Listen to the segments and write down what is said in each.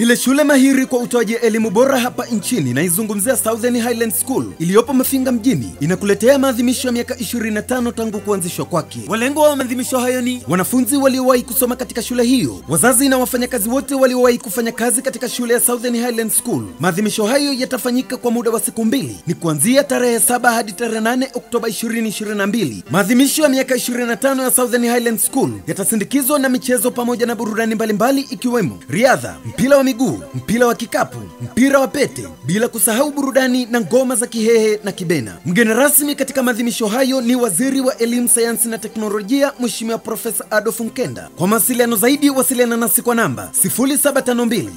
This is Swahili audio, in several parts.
Ile shule mahiri kwa utoaji elimu bora hapa nchini naizungumzia Southern Highland School iliyopo Mafinga mjini inakuletea maadhimisho ya miaka 25 tangu kuanzishwa kwake. walengo wa maadhimisho hayo ni wanafunzi waliowahi kusoma katika shule hiyo, wazazi na wafanyakazi wote waliowahi kufanya kazi katika shule ya Southern Highland School. Maadhimisho hayo yatafanyika kwa muda wa siku mbili, ni kuanzia tarehe saba hadi tarehe 8 Oktoba 2022. Maadhimisho ya miaka 25 ya Southern Highland School yatasindikizwa na michezo pamoja na burudani mbalimbali ikiwemo riadha, mpira wa miguu, mpira wa kikapu, mpira wa pete, bila kusahau burudani na ngoma za Kihehe na Kibena. Mgeni rasmi katika maadhimisho hayo ni Waziri wa Elimu, Sayansi na Teknolojia, Mheshimiwa Profesa Adolf Mkenda. Kwa mawasiliano zaidi, wasiliana nasi kwa namba 0752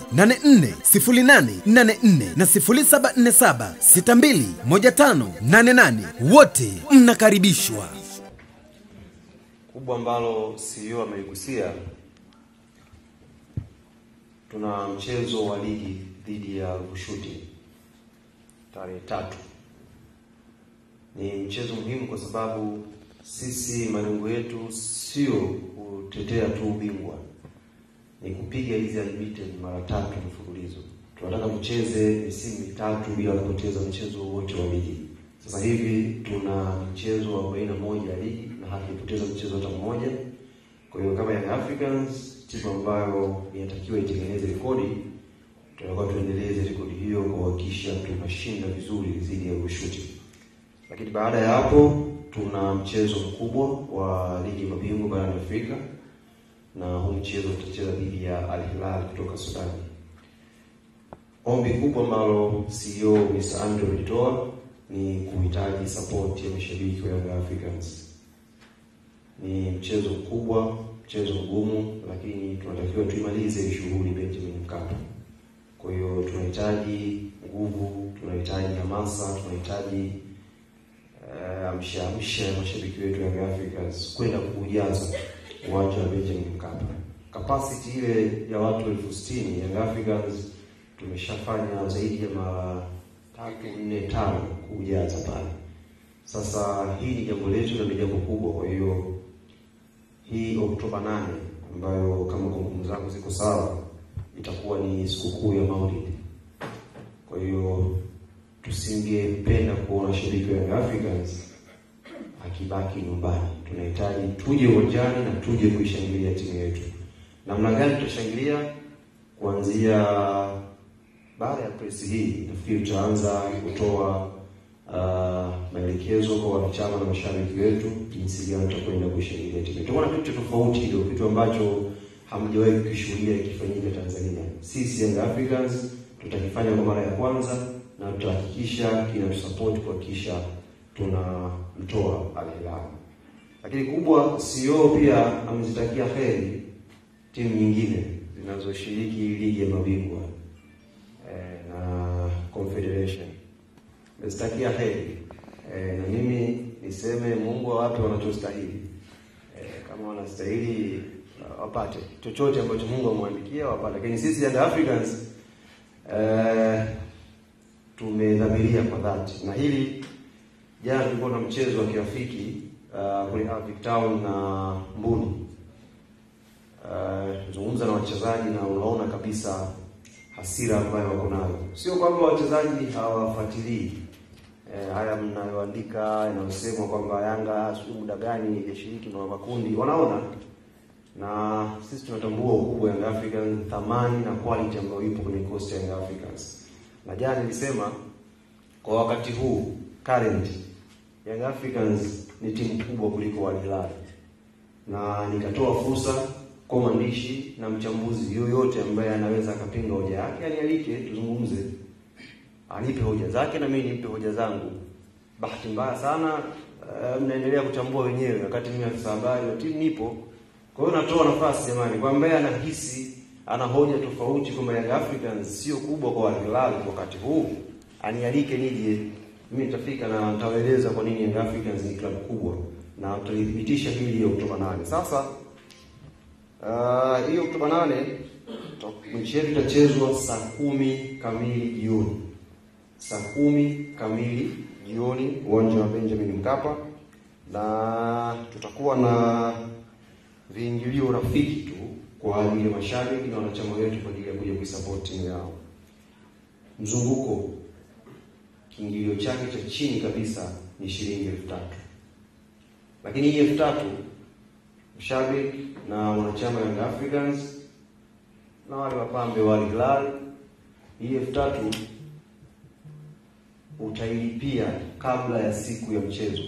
na 0747 621588. Wote mnakaribishwa. kubwa ambalo CEO ameligusia, tuna mchezo wa ligi dhidi ya Vushuti tarehe tatu. Ni mchezo muhimu kwa sababu sisi malengo yetu sio kutetea tu ubingwa, ni kupiga hizi unbeaten mara tatu mfululizo. Tunataka mcheze misimu mitatu bila kupoteza mchezo wote wa ligi. Sasa hivi tuna mchezo wa arobaini na moja ya ligi na hatujapoteza mchezo hata mmoja. Kwa hiyo kama Young Africans, timu ambayo inatakiwa itengeneze rekodi, tutakuwa tuendeleze rekodi hiyo kuhakikisha tunashinda vizuri dhidi ya Lushuti. Lakini baada ya hapo tuna mchezo mkubwa wa ligi ya mabingwa barani Afrika, na huu mchezo tutacheza dhidi ya Al Hilal kutoka Sudani. Ombi kubwa ambalo CEO Mr. Andrew alitoa ni kuhitaji support ya mashabiki wa Young Africans. Ni mchezo mkubwa, mchezo mgumu, lakini tunatakiwa tuimalize shughuli Benjamin Mkapa. Kwa hiyo tunahitaji nguvu, tunahitaji hamasa, tunahitaji uh, amsha amsha ya mashabiki wetu Young Africans kwenda kuujaza uwanja wa Benjamin Mkapa. Capacity ile ya watu elfu sitini Young Africans tumeshafanya zaidi ya mara tatu nne tano kujaza pale. Sasa hii ni jambo letu na ni jambo kubwa. Kwa hiyo hii Oktoba nane ambayo kama kumbukumbu zangu ziko sawa, itakuwa ni sikukuu ya Maulid. Kwa hiyo tusingependa kuona shabiki wa Africans akibaki nyumbani. Tunahitaji tuje uwanjani na tuje kuishangilia timu yetu. Namna gani tutashangilia? Kuanzia baada ya press hii nafikiri tutaanza kutoa uh, maelekezo kwa wanachama na mashabiki wetu jinsi gani tutakwenda kuishangilia timu. Tutakuwa na kitu tofauti kidogo, kitu ambacho hamjawahi kukishuhudia ikifanyika Tanzania. Sisi Young Africans tutakifanya kwa mara ya kwanza na tutahakikisha kinatusupport kuhakikisha tunamtoa Al. Lakini kubwa, CEO pia amezitakia heri timu nyingine zinazoshiriki ligi ya mabingwa eh, na Confederation mezitakia heri e, na mimi niseme Mungu awape wanachostahili. E, kama wanastahili wapate chochote ambacho Mungu amwandikia wapate, lakini sisi Young Africans e, tumedhamiria kwa dhati na hili. Jana tulikuwa na mchezo wa kirafiki kule Avic Town na Mbuni uh, zungumza na wachezaji na unaona kabisa hasira ambayo wako nayo. Sio kwamba wachezaji hawafuatilii e, haya mnayoandika inayosemwa kwamba Yanga sijui muda gani ijashiriki na makundi, wanaona. Na sisi tunatambua ukubwa wa Young Africans, thamani na quality ambayo ipo kwenye kikosi ya Young Africans. Na jana nilisema kwa wakati huu current Young Africans ni timu kubwa kuliko Al Hilal, na nikatoa fursa kwa mwandishi na mchambuzi yoyote ambaye anaweza akapinga hoja yake anialike, tuzungumze, anipe hoja zake na mimi nimpe hoja zangu. Bahati mbaya sana uh, mnaendelea kuchambua wenyewe, wakati mimi afisa habari wa timu nipo. Kwa hiyo natoa nafasi jamani, kwa ambaye anahisi ana hoja tofauti kwamba Young Africans sio kubwa kwa Al Hilal wakati huu, anialike nije, mimi nitafika na nitawaeleza kwa nini Young Africans ni klabu kubwa na tutathibitisha hili hiyo Oktoba nane. Sasa hiyo uh, Oktoba nane mechi yetu itachezwa saa kumi kamili jioni, saa kumi kamili jioni uwanja wa Benjamin Mkapa, na tutakuwa na viingilio rafiki tu kwa ajili ya mashabiki na wanachama wetu kwa ajili ya kuja kuisupport timu yao. Mzunguko kiingilio chake cha chini kabisa ni shilingi elfu tatu lakini hii elfu tatu mshabiki na wanachama Young Africans na wale wapambe wa Al Hilal, hii elfu tatu utailipia kabla ya siku ya mchezo.